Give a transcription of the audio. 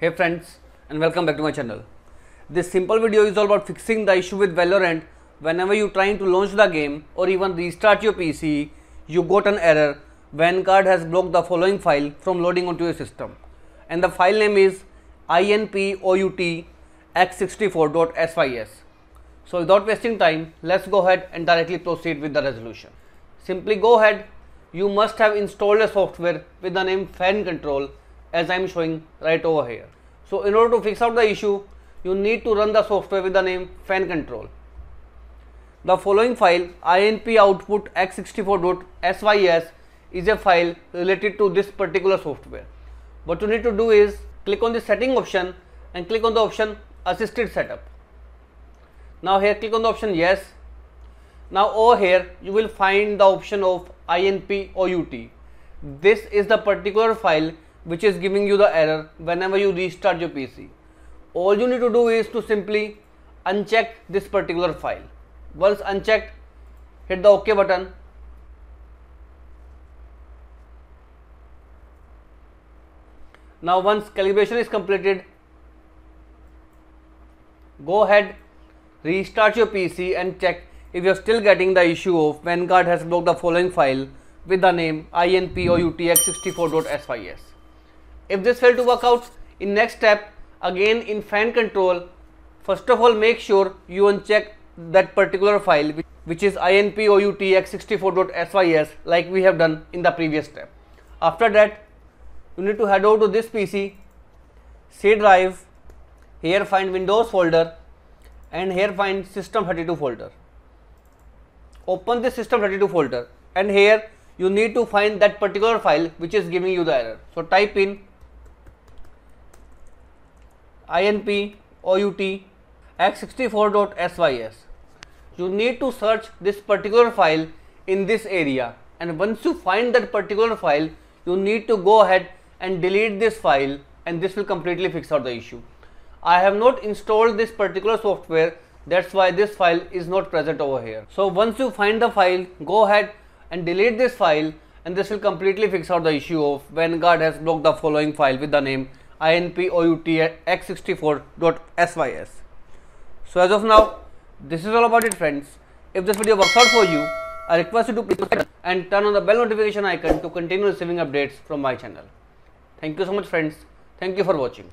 Hey friends and welcome back to my channel. This simple video is all about fixing the issue with Valorant whenever you trying to launch the game or even restart your PC you got an error Vanguard has blocked the following file from loading onto your system and the file name is inpoutx64.sys. So without wasting time let's go ahead and directly proceed with the resolution. Simply go ahead you must have installed a software with the name fan control as I am showing right over here. So in order to fix out the issue you need to run the software with the name fan control. The following file inpoutx64.sys is a file related to this particular software. What you need to do is click on the setting option and click on the option assisted setup. Now here click on the option yes. Now over here you will find the option of inpout. This is the particular file which is giving you the error whenever you restart your PC. All you need to do is to simply uncheck this particular file. Once unchecked, hit the OK button. Now once calibration is completed, go ahead, restart your PC and check if you are still getting the issue of Vanguard has blocked the following file with the name inpoutx64.sys. If this failed to work out, in next step again in fan control, first of all make sure you uncheck that particular file which is inpoutx64.sys like we have done in the previous step. After that you need to head over to this PC, C drive, here find Windows folder and here find system32 folder. Open the system32 folder and here you need to find that particular file which is giving you the error. So type in inp out x64.sys. You need to search this particular file in this area and once you find that particular file you need to go ahead and delete this file and this will completely fix out the issue. I have not installed this particular software that's why this file is not present over here. So once you find the file go ahead and delete this file and this will completely fix out the issue of Vanguard has blocked the following file with the name inpoutx64.sys. So as of now, this is all about it friends. If this video works out for you, I request you to please and turn on the bell notification icon to continue receiving updates from my channel. Thank you so much friends. Thank you for watching.